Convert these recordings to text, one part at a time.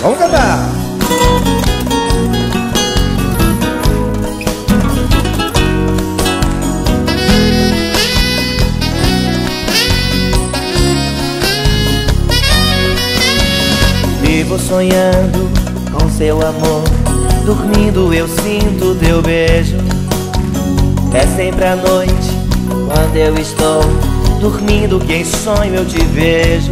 Vamos cantar! Vivo sonhando com seu amor. Dormindo eu sinto teu beijo. É sempre à noite quando eu estou Dormindo que em sonho eu te vejo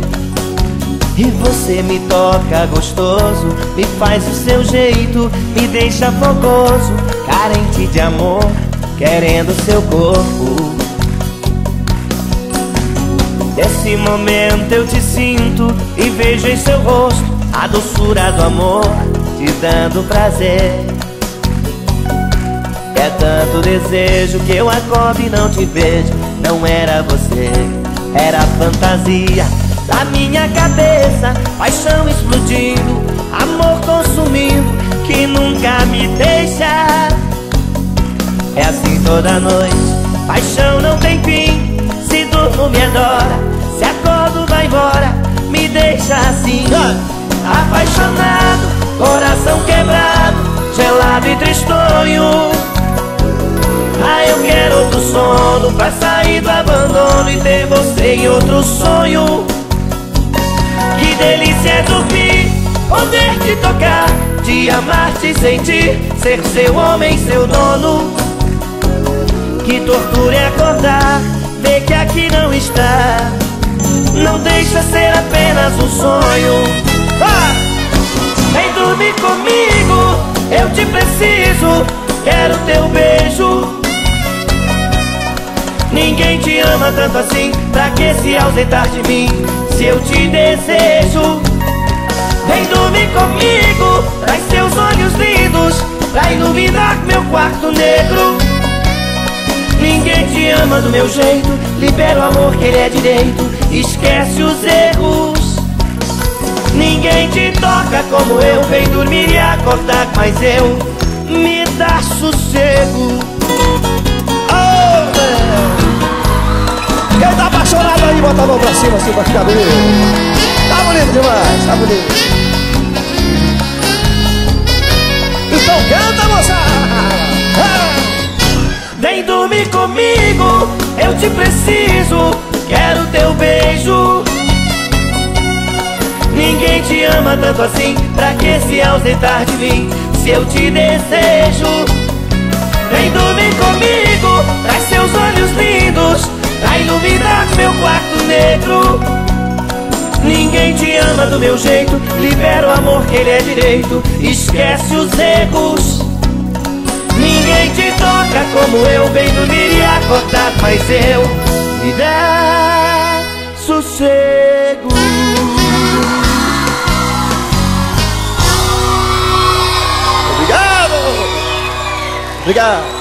E você me toca gostoso Me faz o seu jeito, me deixa fogoso Carente de amor, querendo seu corpo Nesse momento eu te sinto e vejo em seu rosto a doçura do amor te dando prazer. É tanto desejo que eu acordo e não te vejo. Não era você, era fantasia da minha cabeça. Paixão explodindo, amor consumindo, que nunca me deixa. É assim toda noite, paixão não tem fim. Se durmo me adora, se acordo vai embora, me deixa assim. Apaixonado, coração quebrado, gelado e tristonho. Ah, eu quero outro sono pra sair do abandono e ter você em outro sonho. Delícia é dormir, poder te tocar, te amar, te sentir, ser seu homem, seu dono. Que tortura é acordar, ver que aqui não está. Não deixa ser apenas um sonho. Ah! Vem dormir comigo, eu te preciso, quero teu beijo. Ninguém te ama tanto assim, pra que se ausentar de mim, se eu te desejo? Vem dormir comigo, traz seus olhos lindos, pra iluminar meu quarto negro. Ninguém te ama do meu jeito, libera o amor que ele é direito, esquece os erros. Ninguém te toca como eu, vem dormir e acordar, mas eu me dá sossego. A mão pra cima assim pra ficar bonito. Tá bonito demais, tá bonito. Então canta, moçada! Vem dormir comigo, eu te preciso, quero teu beijo. Ninguém te ama tanto assim, pra que se ausentar de mim, se eu te desejo? Vem dormir comigo, traz seus olhos lindos, pra iluminar meu quarto negro. Ninguém te ama do meu jeito, libera o amor que ele é direito, esquece os erros. Ninguém te toca como eu, vem dormir e acordar, mas eu me dá sossego. Obrigado! Obrigado!